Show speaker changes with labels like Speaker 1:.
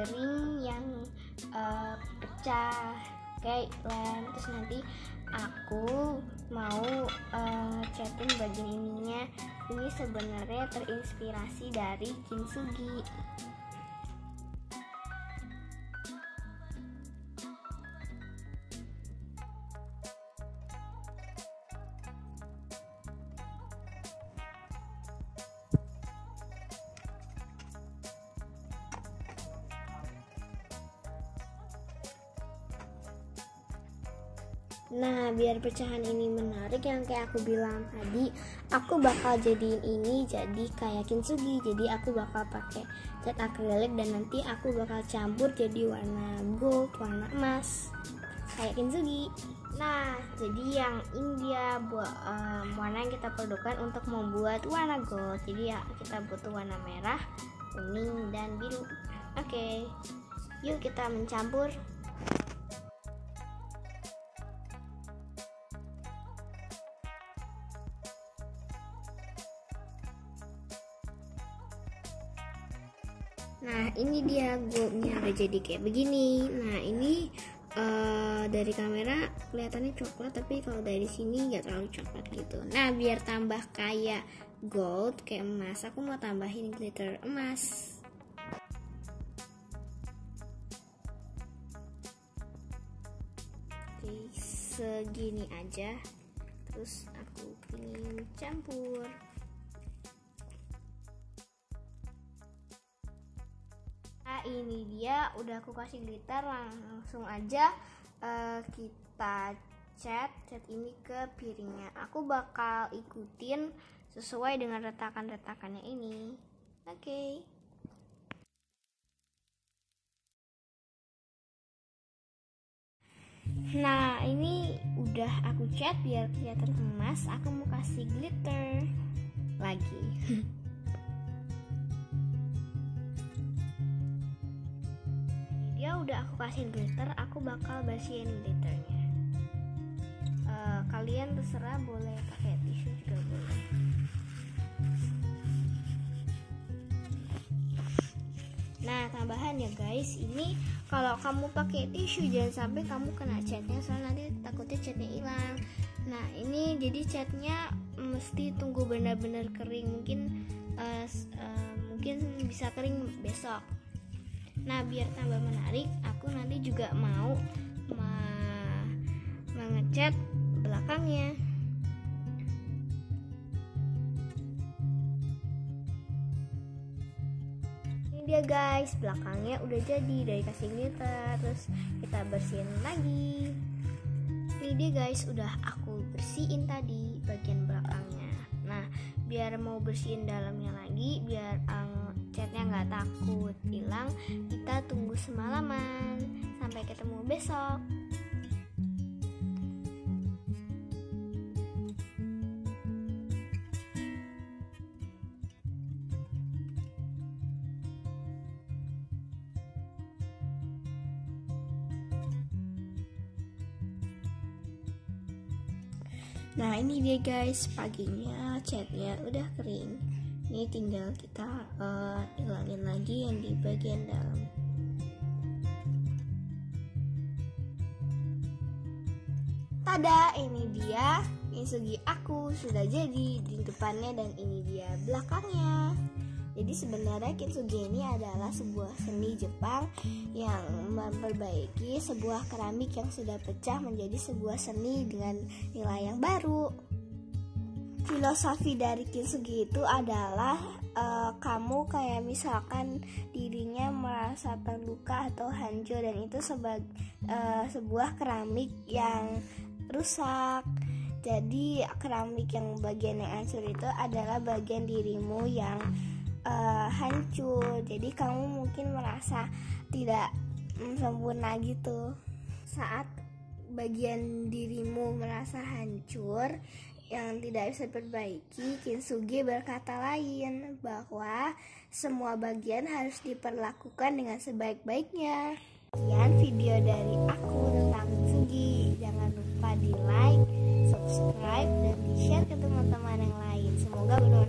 Speaker 1: piring yang uh, pecah kayak lem terus nanti aku mau uh, bagian ininya. Ini sebenarnya terinspirasi dari Kintsugi Nah, biar pecahan ini menarik yang kayak aku bilang tadi, aku bakal jadiin ini jadi kayak kintsugi. Jadi aku bakal pakai cat akrilik dan nanti aku bakal campur jadi warna gold, warna emas kayak kintsugi. Nah, jadi yang ini dia buat um, warna yang kita perlukan untuk membuat warna gold. Jadi ya kita butuh warna merah, kuning dan biru. Oke. Okay. Yuk kita mencampur Nah ini dia goldnya udah jadi kayak begini. Nah ini uh, dari kamera kelihatannya coklat tapi kalau dari sini nggak terlalu coklat gitu. Nah biar tambah kayak gold kayak emas, aku mau tambahin glitter emas. Oke segini aja. Terus aku ingin campur. Ini dia udah aku kasih glitter langsung aja uh, kita cat cat ini ke piringnya. Aku bakal ikutin sesuai dengan retakan-retakannya ini. Oke. Okay. Nah ini udah aku cat biar kelihatan emas. Aku mau kasih glitter lagi kasih glitter aku bakal bersihin glitternya. Uh, kalian terserah boleh pakai tisu juga boleh. Nah tambahan ya guys. Ini kalau kamu pakai tisu jangan sampai kamu kena catnya soalnya nanti takutnya catnya hilang. Nah ini jadi catnya mesti tunggu benar-benar kering. Mungkin uh, uh, mungkin bisa kering besok Nah, biar tambah menarik, aku nanti juga mau mengecat belakangnya. Ini dia guys, belakangnya udah jadi dari kasih glitter, terus kita bersihin lagi. Ini dia guys, udah aku bersihin tadi bagian belakangnya. Nah, biar mau bersihin dalamnya lagi, biar um, catnya nggak takut. Hilang kita tunggu semalaman. Sampai ketemu besok. Nah ini dia guys paginya catnya udah kering ini tinggal kita uh, hilangin lagi yang di bagian dalam. Tada ini dia. Ini segi aku sudah jadi di depannya dan ini dia belakangnya. Jadi sebenarnya kintsugi ini adalah sebuah seni Jepang yang memperbaiki sebuah keramik yang sudah pecah menjadi sebuah seni dengan nilai yang baru filosofi dari kintsugi itu adalah uh, kamu kayak misalkan dirinya merasa terluka atau hancur dan itu sebagai uh, sebuah keramik yang rusak. Jadi keramik yang bagian yang hancur itu adalah bagian dirimu yang uh, hancur. Jadi kamu mungkin merasa tidak sempurna gitu. Saat bagian dirimu merasa hancur yang tidak bisa diperbaiki, Kintsugi berkata lain bahwa semua bagian harus diperlakukan dengan sebaik-baiknya. Sekian video dari aku tentang Kintsugi. Jangan lupa di like, subscribe, dan di share ke teman-teman yang lain. Semoga bermanfaat.